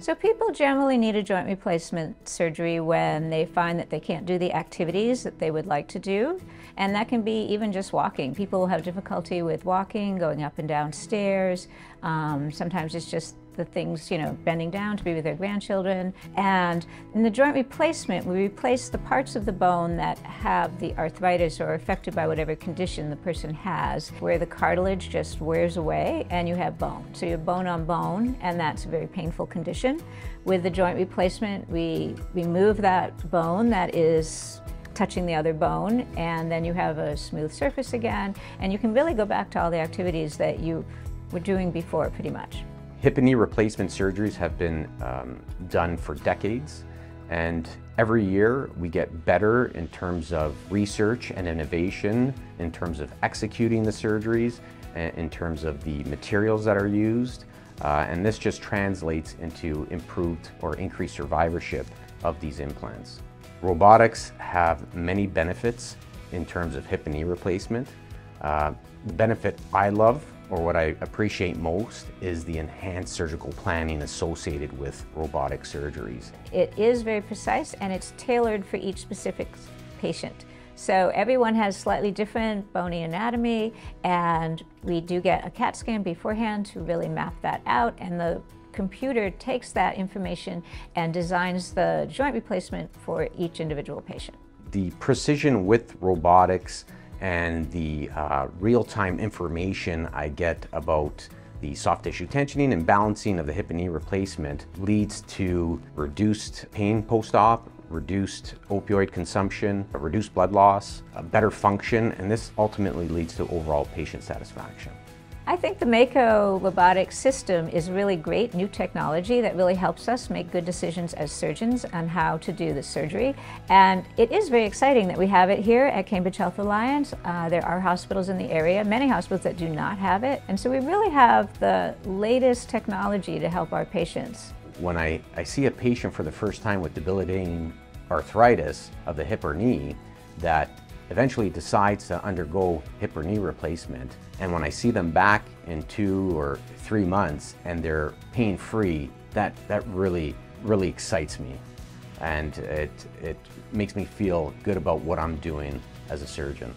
So people generally need a joint replacement surgery when they find that they can't do the activities that they would like to do. And that can be even just walking. People have difficulty with walking, going up and down stairs. Um, sometimes it's just the things, you know, bending down to be with their grandchildren. And in the joint replacement, we replace the parts of the bone that have the arthritis or are affected by whatever condition the person has, where the cartilage just wears away and you have bone. So you have bone on bone, and that's a very painful condition. With the joint replacement, we remove that bone that is touching the other bone, and then you have a smooth surface again, and you can really go back to all the activities that you were doing before pretty much. Hip and knee replacement surgeries have been um, done for decades and every year we get better in terms of research and innovation, in terms of executing the surgeries, in terms of the materials that are used. Uh, and this just translates into improved or increased survivorship of these implants. Robotics have many benefits in terms of hip and knee replacement. Uh, the benefit I love or what I appreciate most is the enhanced surgical planning associated with robotic surgeries. It is very precise and it's tailored for each specific patient. So everyone has slightly different bony anatomy and we do get a CAT scan beforehand to really map that out and the computer takes that information and designs the joint replacement for each individual patient. The precision with robotics and the uh, real-time information I get about the soft tissue tensioning and balancing of the hip and knee replacement leads to reduced pain post-op, reduced opioid consumption, reduced blood loss, better function, and this ultimately leads to overall patient satisfaction. I think the Mako robotic system is really great new technology that really helps us make good decisions as surgeons on how to do the surgery. And it is very exciting that we have it here at Cambridge Health Alliance. Uh, there are hospitals in the area, many hospitals that do not have it. And so we really have the latest technology to help our patients. When I, I see a patient for the first time with debilitating arthritis of the hip or knee, that eventually decides to undergo hip or knee replacement. And when I see them back in two or three months and they're pain-free, that, that really, really excites me. And it, it makes me feel good about what I'm doing as a surgeon.